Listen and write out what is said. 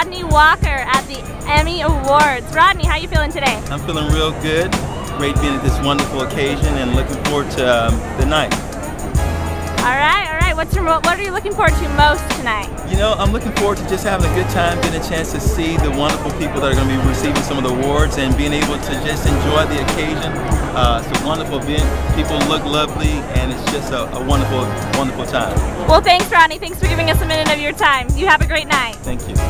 Rodney Walker at the Emmy Awards. Rodney, how are you feeling today? I'm feeling real good. Great being at this wonderful occasion and looking forward to um, the night. All right, all right. What's your what are you looking forward to most tonight? You know, I'm looking forward to just having a good time, getting a chance to see the wonderful people that are going to be receiving some of the awards and being able to just enjoy the occasion. Uh, it's a wonderful event. People look lovely, and it's just a, a wonderful, wonderful time. Well, thanks, Ronnie. Thanks for giving us a minute of your time. You have a great night. Thank you.